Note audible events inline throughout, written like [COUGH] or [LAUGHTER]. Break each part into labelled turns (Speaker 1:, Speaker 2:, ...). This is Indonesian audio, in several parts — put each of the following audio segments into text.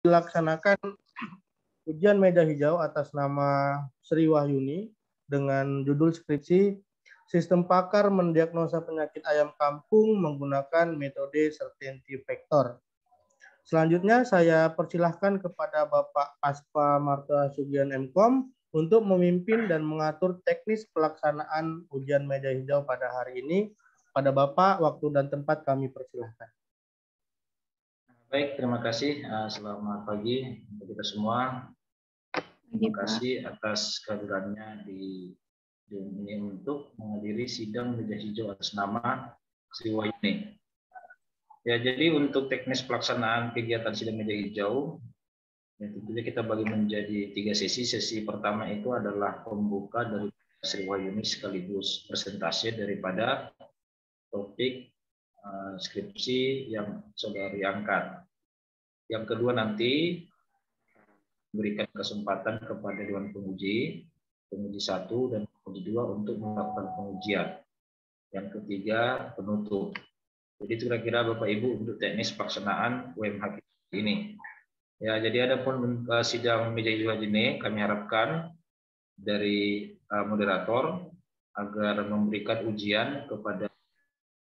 Speaker 1: dilaksanakan ujian meja hijau atas nama Sri Wahyuni dengan judul skripsi Sistem Pakar Mendiagnosa Penyakit Ayam Kampung menggunakan metode certainty factor. Selanjutnya saya persilahkan kepada Bapak Aspa Marta Sugian Mkom untuk memimpin dan mengatur teknis pelaksanaan ujian meja hijau pada hari ini. Pada Bapak, waktu dan tempat kami persilahkan.
Speaker 2: Baik, terima kasih. Eh, selamat pagi untuk kita semua. Terima kasih atas kehadirannya di ini untuk menghadiri sidang meja hijau atas nama Sri Wayuni. Ya, jadi untuk teknis pelaksanaan kegiatan sidang meja hijau, ya tentunya kita bagi menjadi tiga sesi. Sesi pertama itu adalah pembuka dari Sri Wayuni sekaligus presentasi daripada topik uh, skripsi yang saudari angkat. Yang kedua nanti berikan kesempatan kepada Dewan Penguji, penguji satu dan penguji dua untuk melakukan pengujian. Yang ketiga, penutup. Jadi kira-kira Bapak Ibu untuk teknis pelaksanaan UMH ini. Ya, jadi ada pun uh, sidang meja hijau ini kami harapkan dari uh, moderator agar memberikan ujian kepada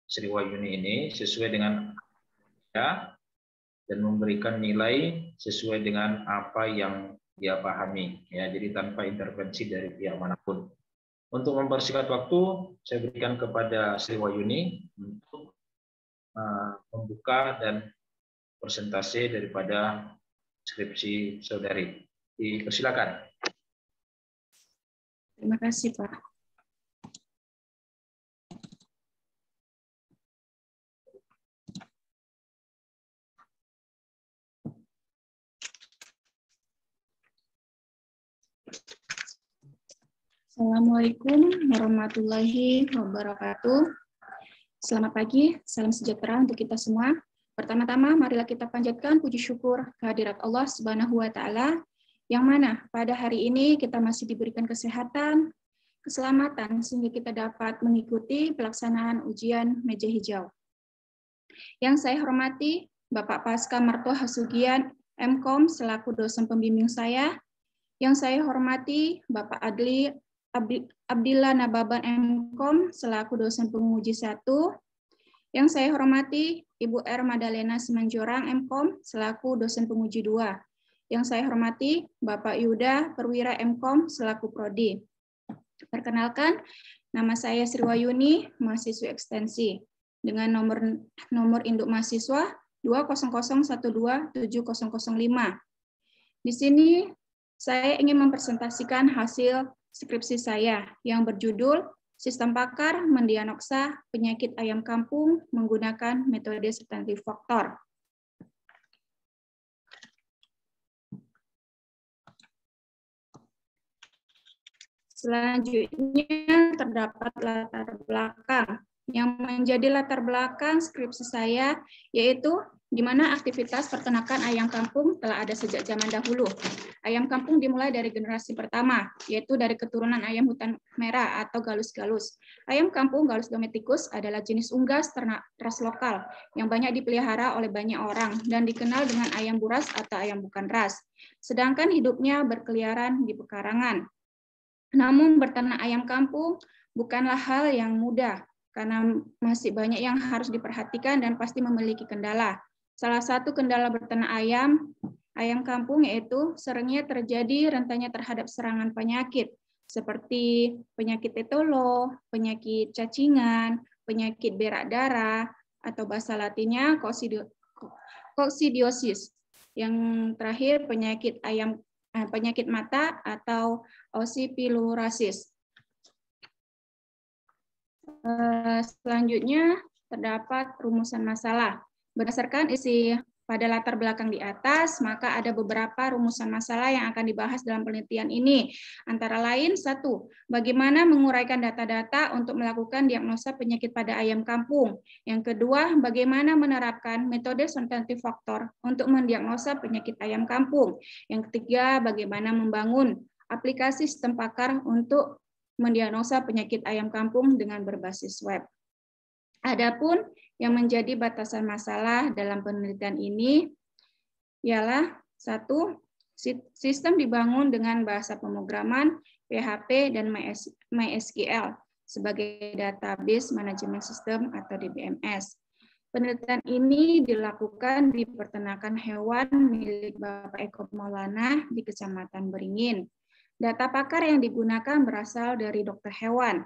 Speaker 2: Sri Wahyuni ini sesuai dengan ya dan memberikan nilai sesuai dengan apa yang dia pahami ya. Jadi tanpa intervensi dari pihak mana pun. Untuk mempersingkat waktu saya berikan kepada Sri Wayuni untuk uh, membuka dan presentasi daripada skripsi saudari. Dipersilakan.
Speaker 3: Terima kasih Pak Assalamualaikum warahmatullahi wabarakatuh. Selamat pagi, salam sejahtera untuk kita semua. Pertama-tama, marilah kita panjatkan puji syukur kehadirat Allah Subhanahu wa Ta'ala, yang mana pada hari ini kita masih diberikan kesehatan, keselamatan, sehingga kita dapat mengikuti pelaksanaan ujian meja hijau. Yang saya hormati, Bapak Paska Marto Hasugian, MKOM, selaku dosen pembimbing saya, yang saya hormati Bapak Adli Abdillah Nababan Mkom selaku dosen penguji satu. Yang saya hormati Ibu R. Madalena Semanjorang Mkom selaku dosen penguji dua. Yang saya hormati Bapak Yuda Perwira Mkom selaku prodi. Perkenalkan, nama saya Sri Wayuni, mahasiswa ekstensi dengan nomor nomor induk mahasiswa 200127005. Di sini saya ingin mempresentasikan hasil skripsi saya yang berjudul Sistem Pakar Mendiagnosa Penyakit Ayam Kampung menggunakan metode substantif faktor. Selanjutnya terdapat latar belakang. Yang menjadi latar belakang skripsi saya yaitu di mana aktivitas peternakan ayam kampung telah ada sejak zaman dahulu. Ayam kampung dimulai dari generasi pertama, yaitu dari keturunan ayam hutan merah atau galus-galus. Ayam kampung galus domesticus adalah jenis unggas ternak ras lokal yang banyak dipelihara oleh banyak orang dan dikenal dengan ayam buras atau ayam bukan ras. Sedangkan hidupnya berkeliaran di pekarangan. Namun berternak ayam kampung bukanlah hal yang mudah karena masih banyak yang harus diperhatikan dan pasti memiliki kendala. Salah satu kendala berternak ayam, ayam kampung yaitu seringnya terjadi rentannya terhadap serangan penyakit seperti penyakit tetolo, penyakit cacingan, penyakit berak darah, atau bahasa latinnya koksidiosis. Yang terakhir penyakit ayam eh, penyakit mata atau ossipilurasis. Eh, selanjutnya terdapat rumusan masalah. Berdasarkan isi pada latar belakang di atas, maka ada beberapa rumusan masalah yang akan dibahas dalam penelitian ini. Antara lain, satu, bagaimana menguraikan data-data untuk melakukan diagnosa penyakit pada ayam kampung. Yang kedua, bagaimana menerapkan metode sensitif faktor untuk mendiagnosa penyakit ayam kampung. Yang ketiga, bagaimana membangun aplikasi sistem pakar untuk mendiagnosa penyakit ayam kampung dengan berbasis web. Adapun yang menjadi batasan masalah dalam penelitian ini ialah Satu, sistem dibangun dengan bahasa pemrograman, PHP, dan MySQL sebagai database manajemen sistem atau DBMS. Penelitian ini dilakukan di peternakan hewan milik Bapak Eko Maulana di Kecamatan Beringin. Data pakar yang digunakan berasal dari dokter hewan.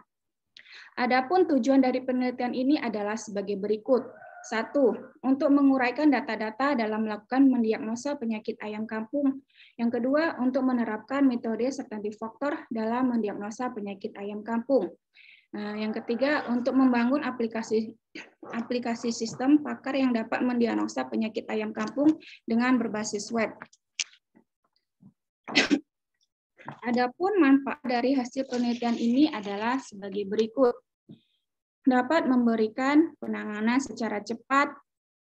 Speaker 3: Adapun tujuan dari penelitian ini adalah sebagai berikut. Satu, untuk menguraikan data-data dalam melakukan mendiagnosa penyakit ayam kampung. Yang kedua, untuk menerapkan metode substantif faktor dalam mendiagnosa penyakit ayam kampung. Nah, yang ketiga, untuk membangun aplikasi aplikasi sistem pakar yang dapat mendiagnosa penyakit ayam kampung dengan berbasis web. Adapun manfaat dari hasil penelitian ini adalah sebagai berikut. Dapat memberikan penanganan secara cepat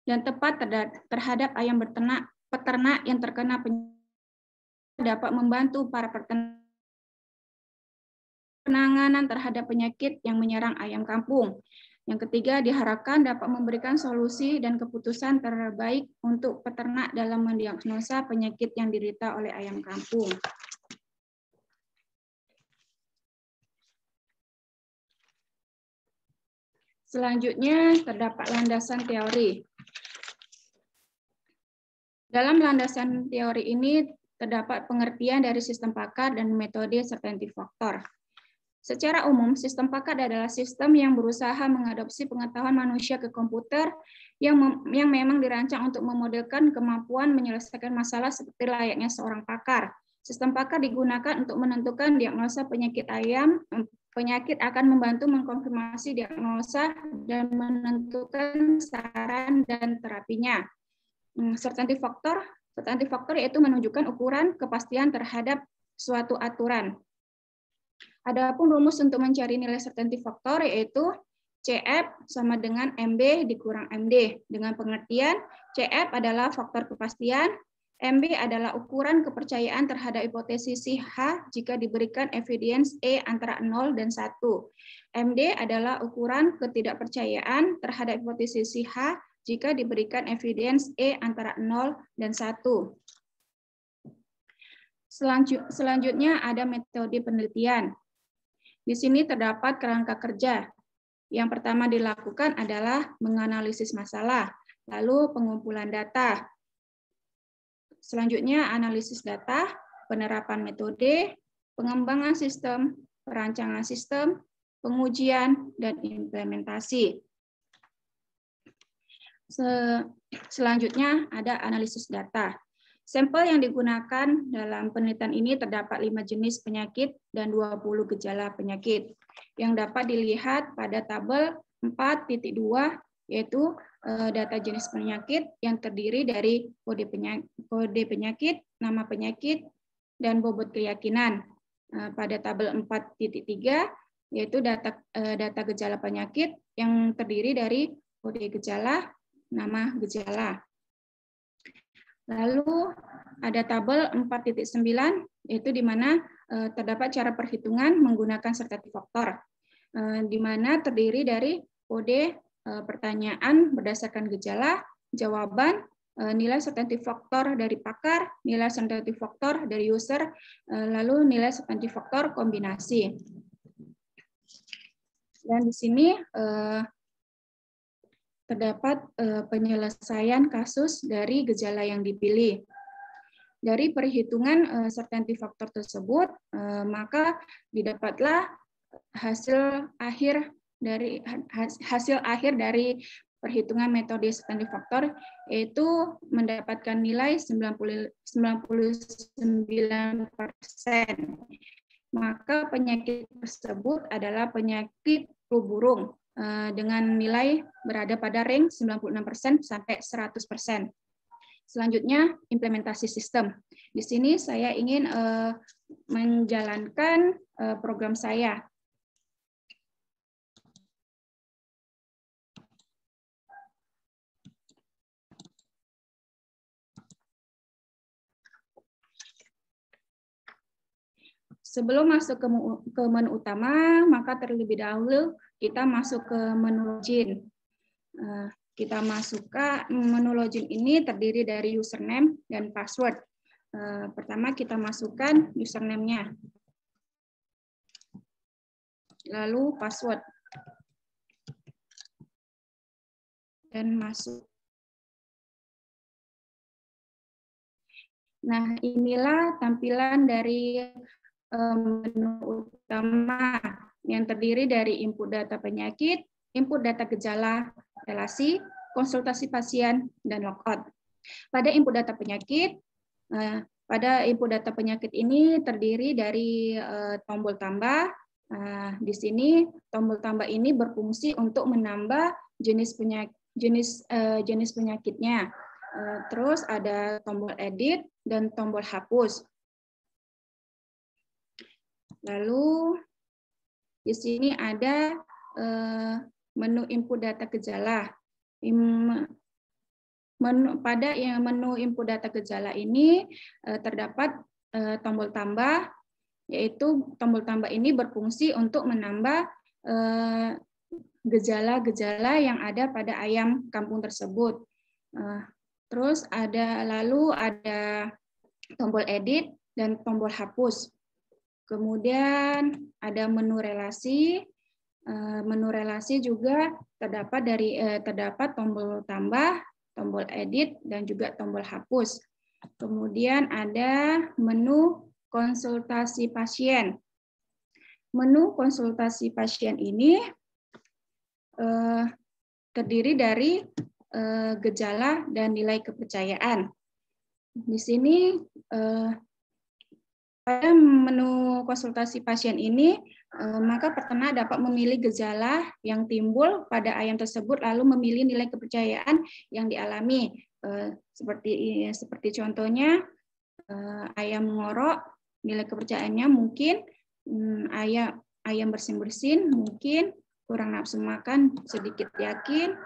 Speaker 3: dan tepat terhadap ayam beternak peternak yang terkena penyakit dapat membantu para peternak penanganan terhadap penyakit yang menyerang ayam kampung. Yang ketiga, diharapkan dapat memberikan solusi dan keputusan terbaik untuk peternak dalam mendiagnosa penyakit yang diderita oleh ayam kampung. Selanjutnya, terdapat landasan teori. Dalam landasan teori ini terdapat pengertian dari sistem pakar dan metode serta faktor. Secara umum, sistem pakar adalah sistem yang berusaha mengadopsi pengetahuan manusia ke komputer yang yang memang dirancang untuk memodelkan kemampuan menyelesaikan masalah seperti layaknya seorang pakar. Sistem pakar digunakan untuk menentukan diagnosa penyakit ayam. Penyakit akan membantu mengkonfirmasi diagnosa dan menentukan saran dan terapinya. Hmm, Substantif faktor, substantif faktor yaitu menunjukkan ukuran kepastian terhadap suatu aturan. Adapun rumus untuk mencari nilai certainty faktor yaitu CF sama dengan MB dikurang MD. Dengan pengertian, CF adalah faktor kepastian, MB adalah ukuran kepercayaan terhadap hipotesis H jika diberikan evidence E antara 0 dan 1. MD adalah ukuran ketidakpercayaan terhadap hipotesis H jika diberikan evidence E antara 0 dan 1. Selanjutnya ada metode penelitian. Di sini terdapat kerangka kerja. Yang pertama dilakukan adalah menganalisis masalah, lalu pengumpulan data. Selanjutnya analisis data, penerapan metode, pengembangan sistem, perancangan sistem, pengujian, dan implementasi. Selanjutnya ada analisis data. Sampel yang digunakan dalam penelitian ini terdapat lima jenis penyakit dan 20 gejala penyakit yang dapat dilihat pada tabel 4.2 yaitu data jenis penyakit yang terdiri dari kode penyakit, kode penyakit, nama penyakit, dan bobot keyakinan. Eh, pada tabel 4.3 yaitu data eh, data gejala penyakit yang terdiri dari kode gejala, nama gejala. Lalu ada tabel 4.9 yaitu di mana eh, terdapat cara perhitungan menggunakan sertatif faktor eh, di mana terdiri dari kode eh, pertanyaan berdasarkan gejala, jawaban, nilai sertatif faktor dari pakar, nilai sertatif faktor dari user, lalu nilai sertatif faktor kombinasi. Dan di sini terdapat eh, penyelesaian kasus dari gejala yang dipilih. Dari perhitungan certainty eh, faktor tersebut, eh, maka didapatlah hasil akhir dari hasil akhir dari perhitungan metode certainty faktor yaitu mendapatkan nilai 99 Maka penyakit tersebut adalah penyakit flu burung Eh, dengan nilai berada pada range 96% sampai 100%. Selanjutnya, implementasi sistem. Di sini saya ingin uh, menjalankan uh, program saya. Sebelum masuk ke, ke menu utama, maka terlebih dahulu kita masuk ke menu login. Eh, kita masuk ke menu login ini terdiri dari username dan password. Eh, pertama kita masukkan username-nya. Lalu password. Dan masuk. Nah, inilah tampilan dari menu utama yang terdiri dari input data penyakit, input data gejala, relasi, konsultasi pasien, dan logout. Pada input data penyakit, Nah, pada input data penyakit ini terdiri dari uh, tombol tambah. Di sini tombol tambah ini berfungsi untuk menambah jenis penyakit jenis jenis penyakitnya. Terus ada tombol edit dan tombol hapus. Lalu di sini ada uh, menu input data gejala menu, pada yang menu input data gejala ini eh, terdapat eh, tombol tambah, yaitu tombol tambah ini berfungsi untuk menambah eh, gejala-gejala yang ada pada ayam kampung tersebut. Terus ada lalu ada tombol edit dan tombol hapus. Kemudian ada menu relasi. Menu relasi juga terdapat dari terdapat tombol tambah tombol edit, dan juga tombol hapus. Kemudian ada menu konsultasi pasien. Menu konsultasi pasien ini eh, terdiri dari eh, gejala dan nilai kepercayaan. Di sini eh, pada menu konsultasi pasien ini Eh, maka peternak dapat memilih gejala yang timbul pada ayam tersebut lalu memilih nilai kepercayaan yang dialami. Eh, seperti seperti contohnya eh, ayam ngorok nilai kepercayaannya mungkin hmm, ayam ayam bersin-bersin mungkin kurang nafsu makan sedikit yakin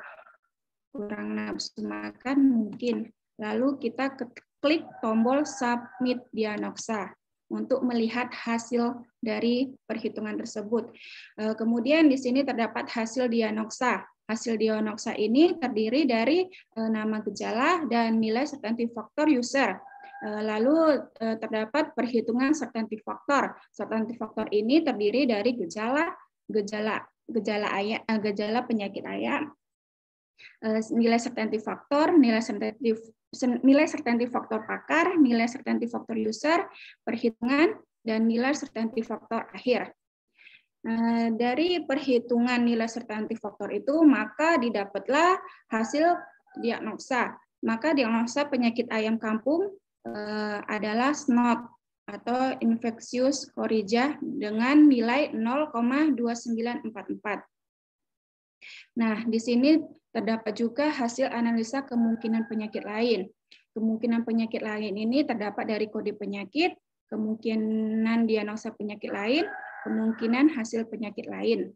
Speaker 3: kurang nafsu makan mungkin. Lalu kita klik tombol submit diagnosa untuk melihat hasil dari perhitungan tersebut. Eh, kemudian di sini terdapat hasil diagnosa. Hasil diagnosa ini terdiri dari eh, nama gejala dan nilai certainty factor user. Eh, lalu terdapat perhitungan certainty factor. Certainty factor ini terdiri dari gejala, gejala, gejala ayam, gejala penyakit ayam, nilai certainty factor, nilai certainty nilai certainty faktor pakar, nilai certainty faktor user, perhitungan, dan nilai certainty faktor akhir. Nah, dari perhitungan nilai certainty faktor itu, maka didapatlah hasil diagnosa. Maka diagnosa penyakit ayam kampung eh, adalah SNOT atau infectious coryza dengan nilai 0,2944. Nah, di sini Terdapat juga hasil analisa kemungkinan penyakit lain. Kemungkinan penyakit lain ini terdapat dari kode penyakit, kemungkinan diagnosa penyakit lain, kemungkinan hasil penyakit lain.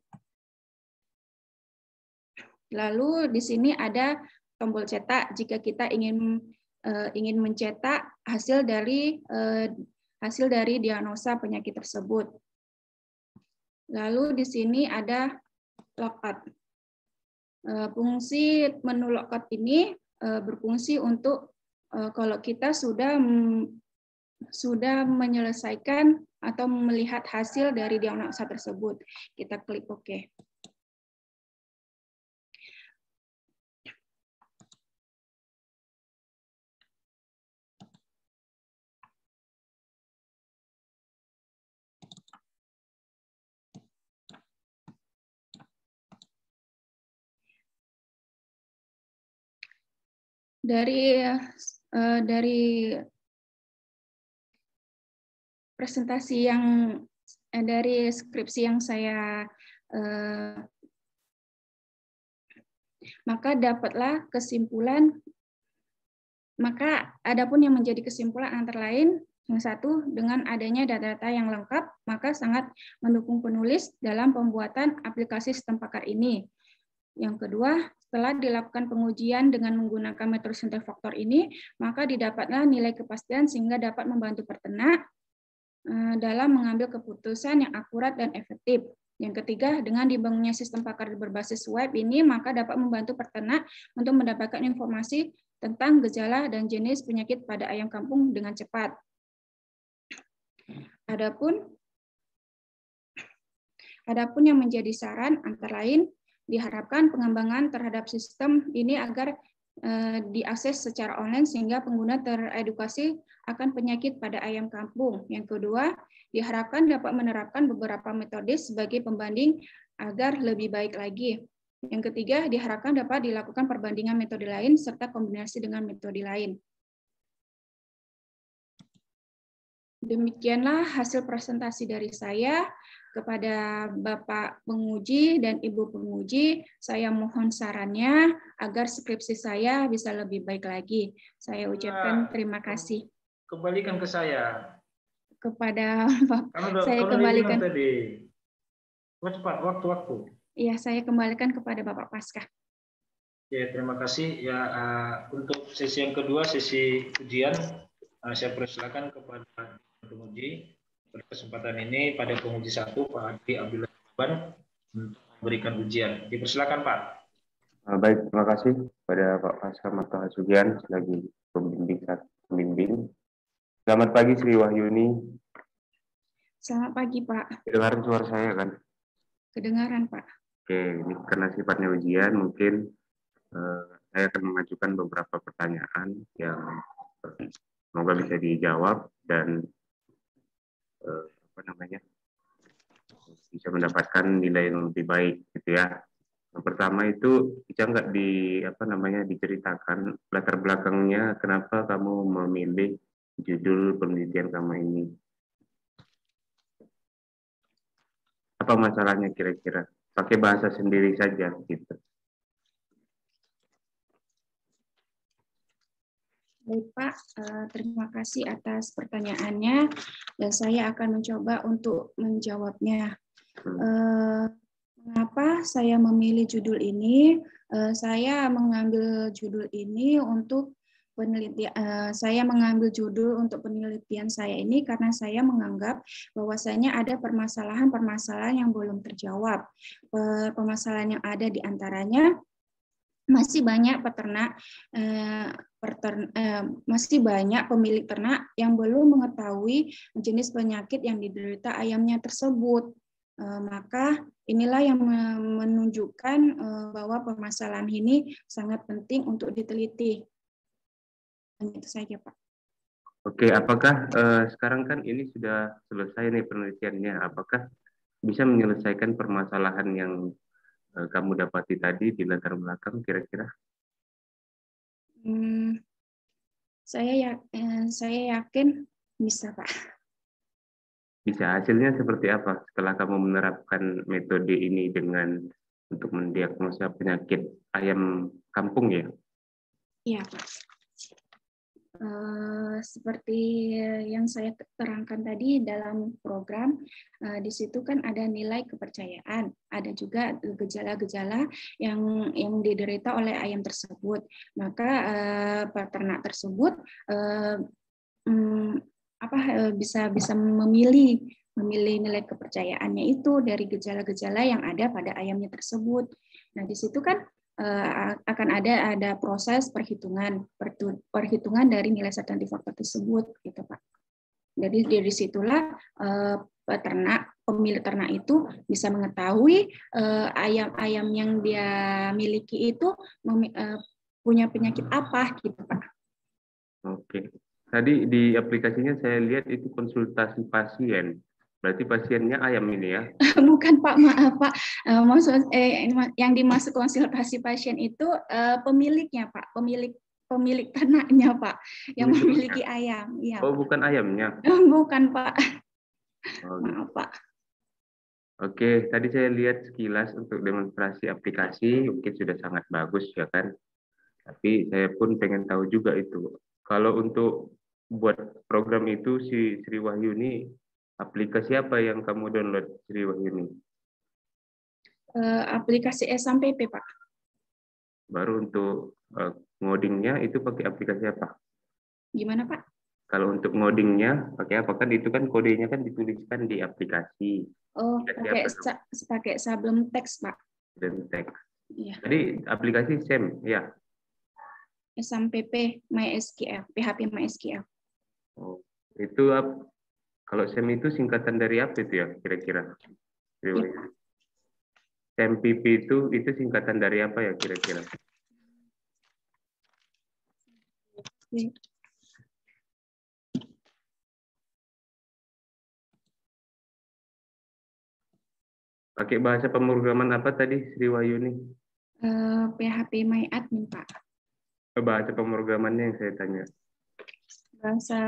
Speaker 3: Lalu di sini ada tombol cetak jika kita ingin uh, ingin mencetak hasil dari uh, hasil dari diagnosa penyakit tersebut. Lalu di sini ada logout. Eh, fungsi menu logout ini eh, berfungsi untuk eh, kalau kita sudah sudah menyelesaikan atau melihat hasil dari diagnosa tersebut. Kita klik OK. Dari uh, dari presentasi yang uh, dari skripsi yang saya uh, maka dapatlah kesimpulan maka adapun yang menjadi kesimpulan antara lain yang satu dengan adanya data-data yang lengkap maka sangat mendukung penulis dalam pembuatan aplikasi sistem pakar ini. Yang kedua, setelah dilakukan pengujian dengan menggunakan metode faktor ini, maka didapatlah nilai kepastian sehingga dapat membantu peternak eh, dalam mengambil keputusan yang akurat dan efektif. Yang ketiga, dengan dibangunnya sistem pakar berbasis web ini, maka dapat membantu peternak untuk mendapatkan informasi tentang gejala dan jenis penyakit pada ayam kampung dengan cepat. Adapun adapun yang menjadi saran antara lain diharapkan pengembangan terhadap sistem ini agar eh, diakses secara online sehingga pengguna teredukasi akan penyakit pada ayam kampung. Yang kedua, diharapkan dapat menerapkan beberapa metode sebagai pembanding agar lebih baik lagi. Yang ketiga, diharapkan dapat dilakukan perbandingan metode lain serta kombinasi dengan metode lain. Demikianlah hasil presentasi dari saya kepada Bapak penguji dan Ibu penguji. Saya mohon sarannya agar skripsi saya bisa lebih baik lagi. Saya ucapkan terima kasih.
Speaker 2: Kembalikan ke saya.
Speaker 3: Kepada [LAUGHS] Bapak, saya kembalikan.
Speaker 2: Tadi. Cepat, waktu-waktu.
Speaker 3: Iya, saya kembalikan kepada Bapak Paskah.
Speaker 2: Ya, terima kasih. Ya, uh, untuk sesi yang kedua, sesi ujian, uh, saya persilakan kepada penguji. Pada kesempatan ini, pada penguji satu, Pak Adi Abdullah Ban, untuk memberikan ujian. Dipersilakan, Pak.
Speaker 4: Uh, baik, terima kasih kepada Pak Paskah Marto Hasugian sebagai pembimbing pembimbing. Selamat pagi Sri Wahyuni.
Speaker 3: Selamat pagi Pak.
Speaker 4: Dengar suara saya kan?
Speaker 3: Kedengaran, Pak.
Speaker 4: Oke, ini karena sifatnya ujian, mungkin uh, saya akan mengajukan beberapa pertanyaan yang semoga bisa dijawab dan uh, apa namanya bisa mendapatkan nilai yang lebih baik, gitu ya. Yang pertama itu bisa nggak di apa namanya diceritakan latar belakangnya kenapa kamu memilih judul penelitian kamu ini? Apa masalahnya kira-kira? Pakai bahasa sendiri saja gitu
Speaker 3: Baik Pak, eh, terima kasih atas pertanyaannya dan saya akan mencoba untuk menjawabnya. Eh, mengapa saya memilih judul ini? Eh, saya mengambil judul ini untuk penelitian saya mengambil judul untuk penelitian saya ini karena saya menganggap bahwasanya ada permasalahan-permasalahan yang belum terjawab. Permasalahan yang ada di antaranya masih banyak peternak eh, pertern, eh, masih banyak pemilik ternak yang belum mengetahui jenis penyakit yang diderita ayamnya tersebut. Eh, maka inilah yang menunjukkan eh, bahwa permasalahan ini sangat penting untuk diteliti. Itu saja, Pak.
Speaker 4: Oke, apakah uh, sekarang kan ini sudah selesai nih penelitiannya? Apakah bisa menyelesaikan permasalahan yang kamu dapati tadi di latar belakang kira-kira?
Speaker 3: Hmm, saya ya, eh, saya yakin bisa, Pak.
Speaker 4: Bisa. Hasilnya seperti apa setelah kamu menerapkan metode ini dengan untuk mendiagnosa penyakit ayam kampung ya?
Speaker 3: Iya, Pak. Uh, seperti yang saya terangkan tadi dalam program, uh, di situ kan ada nilai kepercayaan, ada juga gejala-gejala yang yang diderita oleh ayam tersebut. Maka uh, peternak tersebut um, apa bisa bisa memilih memilih nilai kepercayaannya itu dari gejala-gejala yang ada pada ayamnya tersebut. Nah, di situ kan Eh, akan ada ada proses perhitungan perhitungan dari nilai certainty factor tersebut gitu Pak. Jadi dari situlah eh, peternak pemilik ternak itu bisa mengetahui eh, ayam-ayam yang dia miliki itu punya penyakit apa gitu Pak.
Speaker 4: Oke. Tadi di aplikasinya saya lihat itu konsultasi pasien. Berarti pasiennya ayam ini ya? [LAUGHS]
Speaker 3: Bukan Pak, maaf Pak. Uh, maksud eh, yang dimasuk konsultasi pasien itu uh, pemiliknya Pak, pemilik pemilik ternaknya Pak, yang memiliki ayam.
Speaker 4: Ya, oh, Pak. bukan ayamnya?
Speaker 3: bukan Pak. Oh, gitu. maaf Pak.
Speaker 4: Oke, tadi saya lihat sekilas untuk demonstrasi aplikasi, mungkin sudah sangat bagus ya kan. Tapi saya pun pengen tahu juga itu. Kalau untuk buat program itu si Sri Wahyuni Aplikasi apa yang kamu download, Sri Wahyuni?
Speaker 3: Uh, aplikasi SMPP, Pak.
Speaker 4: Baru untuk uh, ngodingnya itu pakai aplikasi apa?
Speaker 3: Gimana, Pak?
Speaker 4: Kalau untuk ngodingnya pakai apa? Kan itu kan kodenya kan dituliskan di aplikasi.
Speaker 3: Oh, pakai sa pakai Sablem Text, Pak.
Speaker 4: Dan teks.
Speaker 3: Iya.
Speaker 4: Jadi aplikasi SEM, ya.
Speaker 3: SMPP MySQL, PHP MySQL.
Speaker 4: Oh, itu kalau SEM itu singkatan dari apa itu ya kira-kira? Ya. SEMPP itu itu singkatan dari apa ya kira-kira? Pakai bahasa pemrograman apa tadi Sri Wayuni?
Speaker 3: Uh, PHP MyAdmin, Pak.
Speaker 4: Bahasa pemrogramannya yang saya tanya.
Speaker 3: Bahasa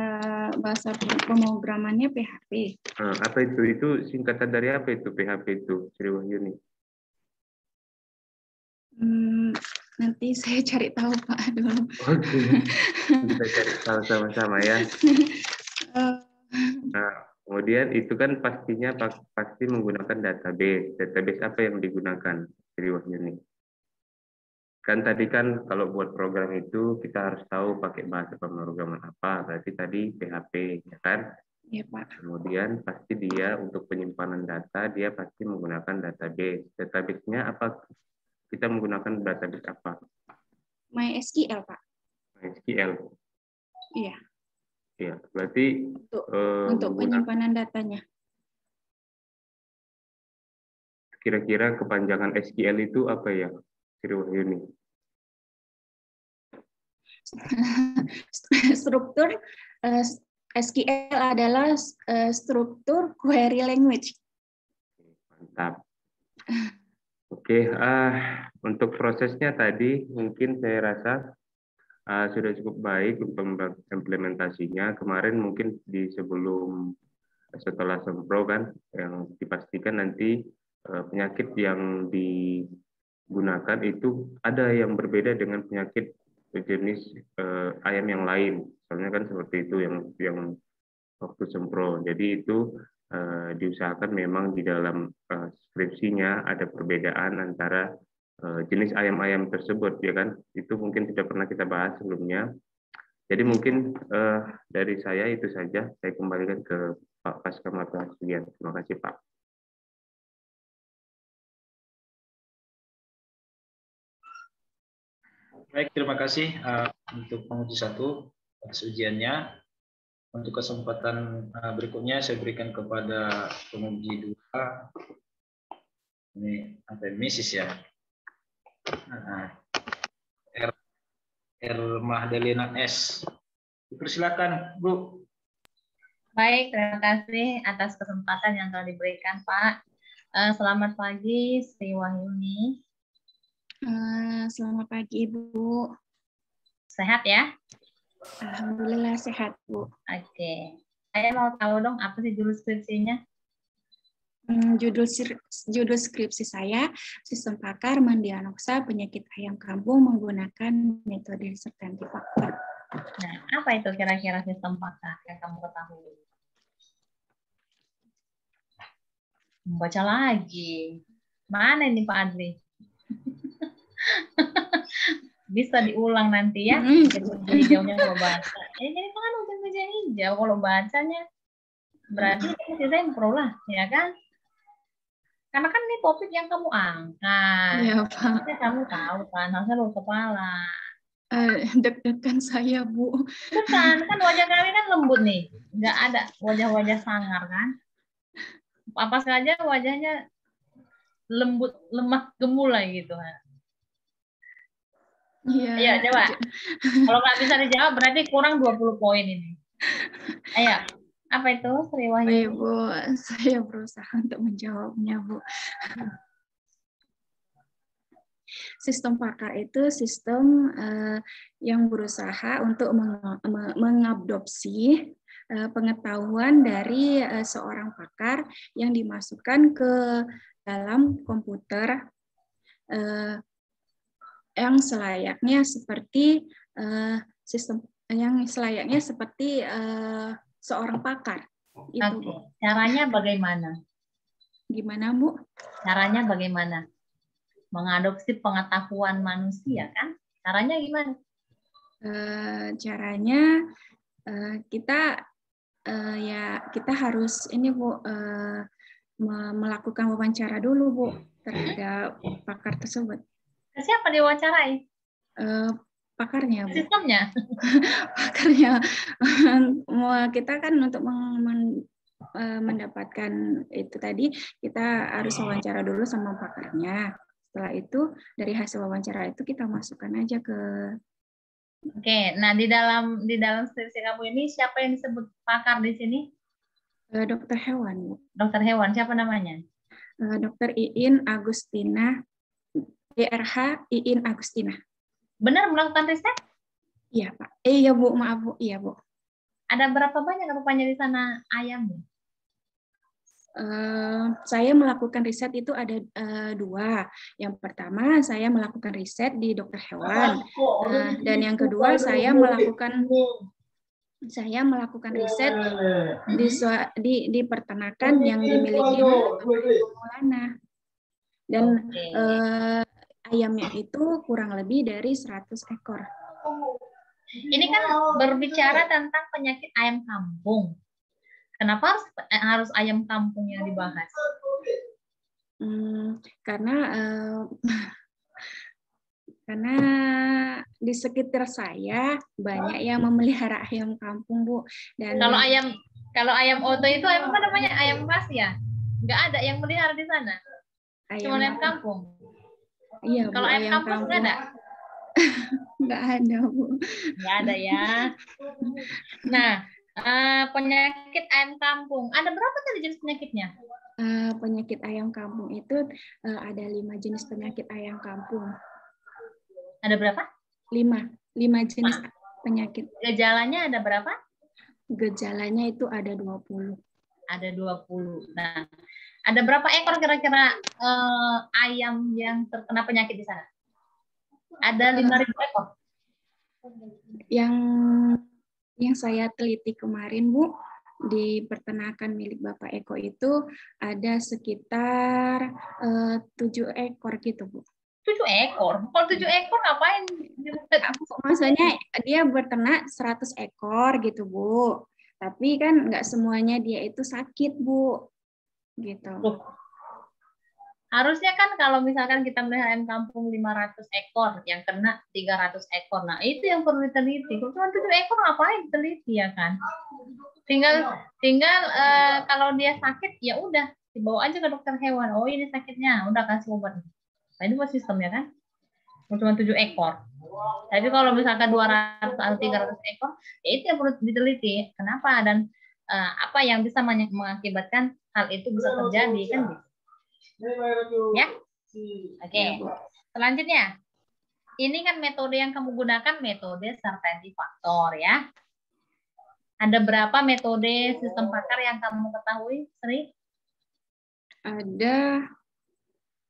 Speaker 3: bahasa pemrogramannya PHP.
Speaker 4: Eh, apa itu? Itu singkatan dari apa itu PHP itu Sri Wahyuni?
Speaker 3: Hmm, nanti saya cari tahu Pak dulu.
Speaker 4: Oke, [LAUGHS] kita cari tahu sama-sama ya. Uh, nah, Kemudian itu kan pastinya pasti menggunakan database. Database apa yang digunakan dari Wahyuni? Kan tadi kan kalau buat program itu kita harus tahu pakai bahasa pemrograman apa. Berarti tadi PHP, ya kan?
Speaker 3: Iya, Pak.
Speaker 4: Kemudian pasti dia untuk penyimpanan data, dia pasti menggunakan database. Database-nya apa? Kita menggunakan database apa?
Speaker 3: MySQL, Pak.
Speaker 4: MySQL.
Speaker 3: Iya.
Speaker 4: Ya, berarti
Speaker 3: untuk, uh, untuk penyimpanan datanya.
Speaker 4: Kira-kira kepanjangan SQL itu apa ya, Sri Wahyuni? [LAUGHS]
Speaker 3: struktur uh, eh, SQL adalah uh, struktur query language.
Speaker 4: Mantap. Oke, okay, uh, untuk prosesnya tadi mungkin saya rasa uh, sudah cukup baik untuk implementasinya. Kemarin mungkin di sebelum setelah sempro kan yang dipastikan nanti uh, penyakit yang digunakan itu ada yang berbeda dengan penyakit jenis uh, ayam yang lain. Soalnya kan seperti itu yang yang waktu sempro. Jadi itu uh, diusahakan memang di dalam uh, skripsinya ada perbedaan antara Eh, jenis ayam-ayam tersebut ya kan? Itu mungkin tidak pernah kita bahas sebelumnya. Jadi mungkin uh, dari saya itu saja. Saya kembalikan ke Pak Paskamata Sugian. Terima kasih Pak
Speaker 2: Baik, terima kasih uh, untuk penguji satu atas ujiannya. Untuk kesempatan uh, berikutnya saya berikan kepada penguji dua. Ini apa Mrs. ya? R, R Mahdalena S. Persilakan, Bu.
Speaker 5: Baik, terima kasih atas kesempatan yang telah diberikan, Pak. Eh, selamat pagi, Sri Wahyuni.
Speaker 3: Uh, selamat pagi, Bu.
Speaker 5: Sehat ya?
Speaker 3: Alhamdulillah sehat, Bu.
Speaker 5: Oke. Saya mau tahu dong apa sih judul skripsinya?
Speaker 3: Hmm, judul judul skripsi saya sistem pakar mendiagnosa penyakit ayam kampung menggunakan metode substantif faktor.
Speaker 5: Nah, apa itu kira-kira sistem pakar yang kamu ketahui? Baca lagi. Mana ini Pak Adli? Bisa diulang nanti ya. Jadi hijaunya kalau baca. Eh, jadi kan udah hijau kalau bacanya. Berarti saya perlu lah, ya kan? Karena kan ini topik yang kamu angkat. Iya, Pak. Kamu tahu kan, harusnya lu kepala.
Speaker 3: Uh, deg-degan saya, Bu.
Speaker 5: Bukan, kan wajah kami kan lembut nih. Nggak ada wajah-wajah sangar kan. Apa saja wajahnya lembut, lemah, gemulai gitu kan. Iya. Ayo, coba. Kalau nggak bisa dijawab, berarti kurang 20 poin ini. Ayo, apa itu Sri Wahyu?
Speaker 3: Ibu, saya berusaha untuk menjawabnya, Bu. Sistem pakar itu sistem uh, yang berusaha untuk meng mengadopsi uh, pengetahuan dari uh, seorang pakar yang dimasukkan ke dalam komputer uh, yang selayaknya seperti uh, sistem yang selayaknya seperti uh, seorang pakar.
Speaker 5: Itu. Caranya bagaimana?
Speaker 3: Gimana, Bu?
Speaker 5: Caranya bagaimana? Mengadopsi pengetahuan manusia kan? Caranya gimana?
Speaker 3: Uh, caranya uh, kita uh, ya kita harus ini Bu uh, melakukan wawancara dulu Bu terhadap pakar tersebut.
Speaker 5: Siapa diwawancarai?
Speaker 3: Uh, pakarnya
Speaker 5: sistemnya [LAUGHS]
Speaker 3: pakarnya [LAUGHS] kita kan untuk eh, mendapatkan itu tadi kita harus wawancara dulu sama pakarnya setelah itu dari hasil wawancara itu kita masukkan aja ke
Speaker 5: Oke, nah di dalam di dalam skripsi kamu ini siapa yang disebut pakar di sini?
Speaker 3: Uh, dokter hewan.
Speaker 5: Dokter hewan, siapa namanya?
Speaker 3: Dokter Iin Agustina, DRH Iin Agustina.
Speaker 5: Benar melakukan riset?
Speaker 3: Iya Pak. Eh iya Bu, maaf Bu, iya Bu.
Speaker 5: Ada berapa banyak rupanya di sana ayam?
Speaker 3: Uh, saya melakukan riset itu ada uh, dua. Yang pertama, saya melakukan riset di dokter hewan, uh, dan yang kedua, saya melakukan saya melakukan riset di di, di peternakan yang dimiliki Maulana. Dan uh, ayamnya itu kurang lebih dari 100 ekor.
Speaker 5: Ini kan berbicara tentang penyakit ayam kampung. Kenapa harus eh, harus ayam kampung yang dibahas?
Speaker 3: Hmm, karena uh, [LAUGHS] karena di sekitar saya banyak yang memelihara ayam kampung bu.
Speaker 5: Dan kalau ayam kalau ayam oto itu ayam apa namanya? Ayam ras ya? Nggak ada yang melihara di sana? Ayam cuma ayam kampung
Speaker 3: iya
Speaker 5: kalau ayam, ayam kampung nggak ada [LAUGHS]
Speaker 3: nggak ada bu
Speaker 5: nggak ada ya nah Uh, penyakit ayam kampung. Ada berapa tadi jenis penyakitnya?
Speaker 3: Uh, penyakit ayam kampung itu uh, ada lima jenis penyakit ayam kampung.
Speaker 5: Ada berapa?
Speaker 3: Lima. Lima jenis nah. penyakit.
Speaker 5: Gejalanya ada berapa?
Speaker 3: Gejalanya itu ada 20.
Speaker 5: Ada 20. Nah, ada berapa ekor kira-kira uh, ayam yang terkena penyakit di sana? Ada 5.000 ekor.
Speaker 3: Yang yang saya teliti kemarin, Bu, di peternakan milik Bapak Eko itu ada sekitar eh, tujuh ekor gitu, Bu.
Speaker 5: Tujuh ekor? Kalau tujuh ekor ngapain?
Speaker 3: Maksudnya dia berternak 100 ekor gitu, Bu. Tapi kan nggak semuanya dia itu sakit, Bu. Gitu.
Speaker 5: Harusnya kan kalau misalkan kita melihara ayam kampung 500 ekor, yang kena 300 ekor. Nah, itu yang perlu diteliti. Cuma 7 ekor ngapain diteliti ya kan? Tinggal tinggal uh, kalau dia sakit ya udah dibawa aja ke dokter hewan. Oh, ini sakitnya, udah kasih obat. Nah, ini buat sistemnya kan. Cuma 7 ekor. Tapi kalau misalkan 200 atau 300 ekor, ya itu yang perlu diteliti. Kenapa dan uh, apa yang bisa mengakibatkan hal itu bisa terjadi kan bisa Ya? Oke. Okay. Selanjutnya. Ini kan metode yang kamu gunakan metode certainty faktor ya. Ada berapa metode sistem pakar yang kamu ketahui, Sri?
Speaker 3: Ada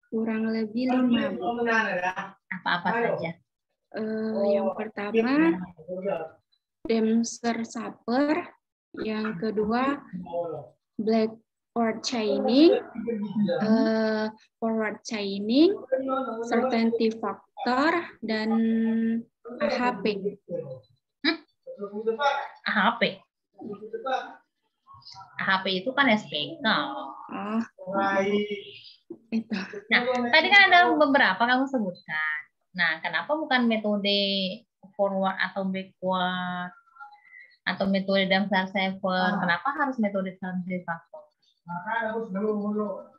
Speaker 3: kurang lebih lima.
Speaker 5: Apa-apa saja?
Speaker 3: Uh, yang pertama, Demser Saper. Yang kedua, Black forward chaining, uh, forward chaining, certainty factor, dan AHP.
Speaker 5: Hmm? AHP? AHP itu kan SPK. Oh. Itu. Nah, tadi kan ada beberapa kamu sebutkan. Nah, kenapa bukan metode forward atau backward atau metode Damsar Seven? Kenapa harus metode certainty factor?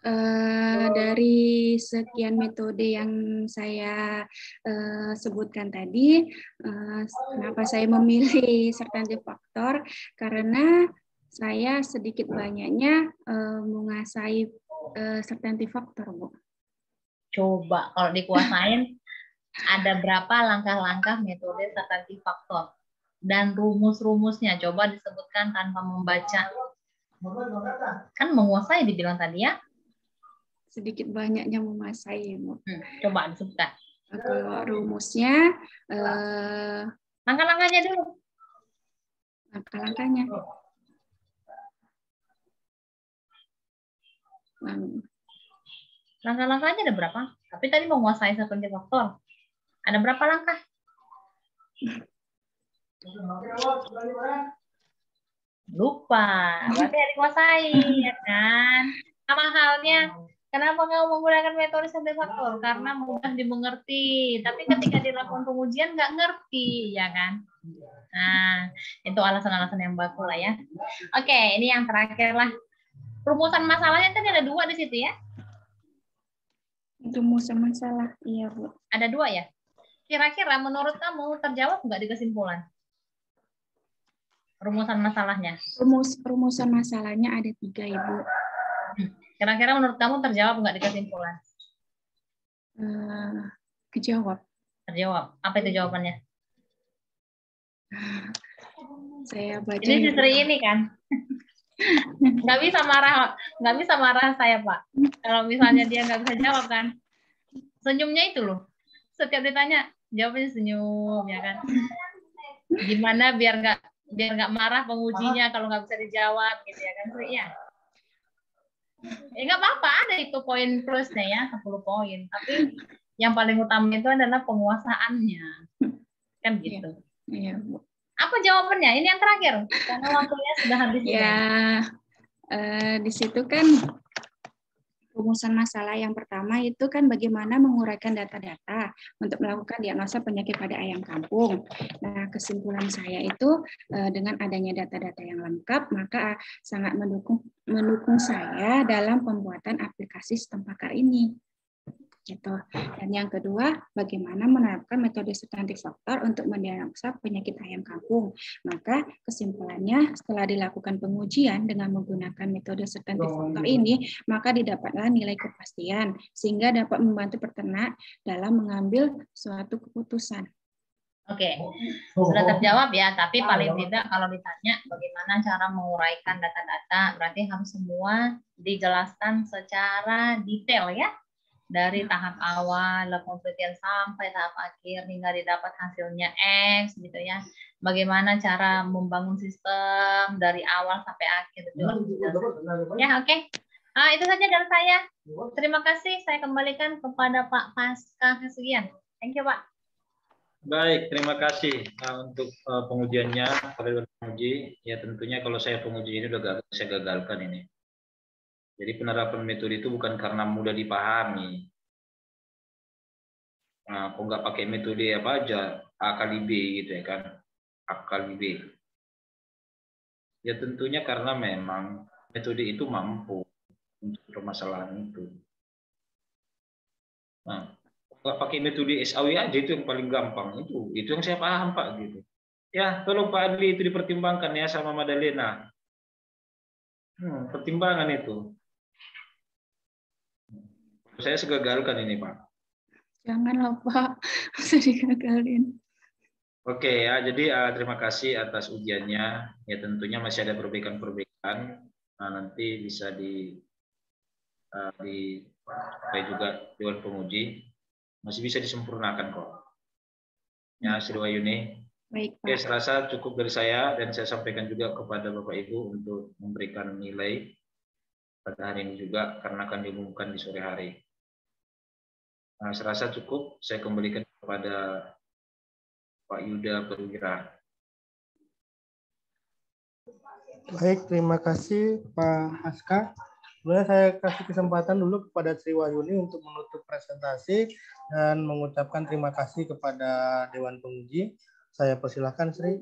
Speaker 3: Uh, dari sekian metode yang saya uh, sebutkan tadi, uh, kenapa saya memilih [LAUGHS] certainty faktor? Karena saya sedikit banyaknya uh, menguasai uh, certainty faktor, Bu.
Speaker 5: Coba kalau dikuasain, [LAUGHS] ada berapa langkah-langkah metode certainty faktor dan rumus-rumusnya? Coba disebutkan tanpa membaca Kan menguasai dibilang tadi ya?
Speaker 3: Sedikit banyaknya menguasai.
Speaker 5: Hmm, coba disebutkan.
Speaker 3: Kalau rumusnya, eh,
Speaker 5: langkah-langkahnya dulu.
Speaker 3: Langkah-langkahnya.
Speaker 5: Langkah-langkahnya ada berapa? Tapi tadi menguasai satu faktor. Ada berapa langkah? Lupa berarti ya dikuasai ya kan sama halnya Kenapa kamu menggunakan metode satisfaktor? Karena mudah dimengerti. Tapi ketika dilakukan pengujian nggak ngerti, ya kan? Nah, itu alasan-alasan yang baku lah ya. Oke, ini yang terakhir lah. Rumusan masalahnya tadi ada dua di situ ya?
Speaker 3: Rumusan masalah, iya Bu.
Speaker 5: Ada dua ya? Kira-kira menurut kamu terjawab nggak di kesimpulan? Rumusan masalahnya.
Speaker 3: Rumus rumusan masalahnya ada tiga, Ibu.
Speaker 5: Kira-kira menurut kamu terjawab nggak di kesimpulan?
Speaker 3: Uh, kejawab.
Speaker 5: Terjawab. Apa itu jawabannya?
Speaker 3: Saya baca.
Speaker 5: Ini istri ini kan. nggak bisa marah, nggak bisa marah saya Pak. Kalau misalnya dia nggak bisa jawab kan, senyumnya itu loh. Setiap ditanya, jawabnya senyum ya kan. Gimana biar nggak biar nggak marah pengujinya kalau nggak bisa dijawab gitu ya kan Sri ya. Ya nggak apa-apa ada itu poin plusnya ya 10 poin. Tapi yang paling utama itu adalah penguasaannya. Kan gitu.
Speaker 3: Iya, Bu.
Speaker 5: Apa jawabannya? Ini yang terakhir karena waktunya sudah habis.
Speaker 3: Ya, eh, di situ kan rumusan masalah yang pertama itu kan bagaimana menguraikan data-data untuk melakukan diagnosa penyakit pada ayam kampung. Nah, kesimpulan saya itu eh, dengan adanya data-data yang lengkap, maka sangat mendukung mendukung saya dalam pembuatan aplikasi sistem pakar ini gitu. Dan yang kedua, bagaimana menerapkan metode substantif faktor untuk mendiagnosa penyakit ayam kampung. Maka kesimpulannya setelah dilakukan pengujian dengan menggunakan metode substantif faktor ini, maka didapatlah nilai kepastian sehingga dapat membantu peternak dalam mengambil suatu keputusan.
Speaker 5: Oke, sudah terjawab ya. Tapi paling tidak kalau ditanya bagaimana cara menguraikan data-data, berarti harus semua dijelaskan secara detail ya dari tahap awal penelitian sampai tahap akhir hingga didapat hasilnya X gitu ya. Bagaimana cara membangun sistem dari awal sampai akhir itu. Ya, oke. Okay. Ah, itu saja dari saya. Terima kasih. Saya kembalikan kepada Pak Pasca Hasugian. Thank you, Pak.
Speaker 2: Baik, terima kasih uh, untuk uh, pengujiannya. Kalau penguji, ya tentunya kalau saya penguji ini udah gagal, saya gagalkan ini. Jadi penerapan metode itu bukan karena mudah dipahami. Nah, kok nggak pakai metode apa aja, A kali B gitu ya kan, A kali B. Ya tentunya karena memang metode itu mampu untuk permasalahan itu. Nah, nggak pakai metode SAW aja itu yang paling gampang itu, itu yang saya paham Pak gitu. Ya, tolong Pak Adli itu dipertimbangkan ya sama Madalena. Hmm, pertimbangan itu. Saya segagalkan ini, Pak.
Speaker 3: Janganlah, Pak. [LAUGHS] Bisa digagalin.
Speaker 2: Oke ya, jadi uh, terima kasih atas ujiannya. Ya tentunya masih ada perbaikan-perbaikan. Nah, nanti bisa di uh, di juga Dewan Penguji masih bisa disempurnakan kok. Ya, Sri Wayuni.
Speaker 3: Baik,
Speaker 2: Pak. Oke, saya rasa cukup dari saya dan saya sampaikan juga kepada Bapak Ibu untuk memberikan nilai pada hari ini juga karena akan diumumkan di sore hari. Nah, saya rasa cukup. Saya kembalikan kepada Pak Yuda Perwira.
Speaker 1: Baik, terima kasih Pak Haska. Sebenarnya saya kasih kesempatan dulu kepada Sri Wahyuni untuk menutup presentasi dan mengucapkan terima kasih kepada Dewan Penguji. Saya persilahkan Sri.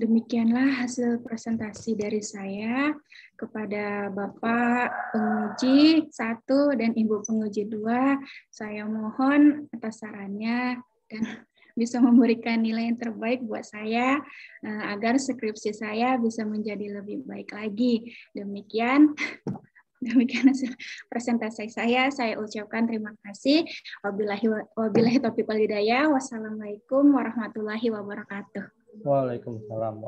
Speaker 3: Demikianlah hasil presentasi dari saya kepada Bapak penguji satu dan Ibu penguji dua. Saya mohon atas sarannya dan [LAUGHS] bisa memberikan nilai yang terbaik buat saya eh, agar skripsi saya bisa menjadi lebih baik lagi. Demikian [LAUGHS] demikian hasil presentasi saya. Saya ucapkan terima kasih. Wabillahi wabillahi taufiq hidayah. Wassalamualaikum warahmatullahi wabarakatuh.
Speaker 1: Waalaikumsalam.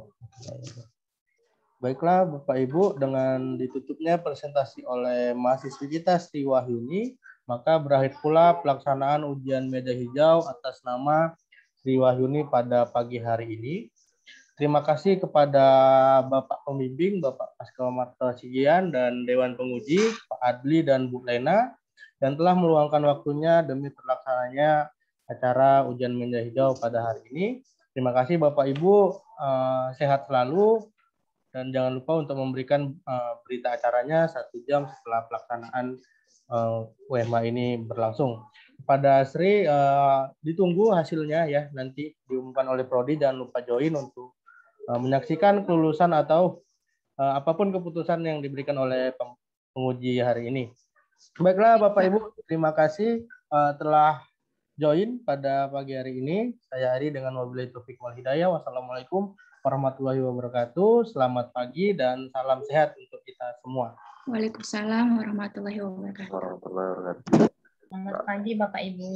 Speaker 1: Baiklah Bapak Ibu, dengan ditutupnya presentasi oleh mahasiswi kita Sri Wahyuni, maka berakhir pula pelaksanaan ujian media hijau atas nama Sri Wahyuni pada pagi hari ini. Terima kasih kepada Bapak Pembimbing, Bapak Pascal Marta Sigian, dan Dewan Penguji, Pak Adli dan Bu Lena, yang telah meluangkan waktunya demi terlaksananya acara ujian media hijau pada hari ini. Terima kasih Bapak Ibu, uh, sehat selalu. Dan jangan lupa untuk memberikan uh, berita acaranya satu jam setelah pelaksanaan uh, WMA ini berlangsung. Pada Sri uh, ditunggu hasilnya ya nanti diumumkan oleh Prodi jangan lupa join untuk uh, menyaksikan kelulusan atau uh, apa pun keputusan yang diberikan oleh penguji hari ini. Baiklah Bapak Ibu, terima kasih uh, telah join pada pagi hari ini. Saya Ari dengan mobil Topik Wal Hidayah. Wassalamualaikum warahmatullahi wabarakatuh. Selamat pagi dan salam sehat untuk kita semua.
Speaker 3: Waalaikumsalam warahmatullahi wabarakatuh.
Speaker 4: Warahmatullahi wabarakatuh.
Speaker 5: Selamat pagi Bapak Ibu.